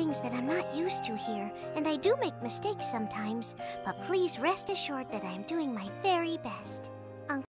things that I'm not used to here, and I do make mistakes sometimes, but please rest assured that I am doing my very best.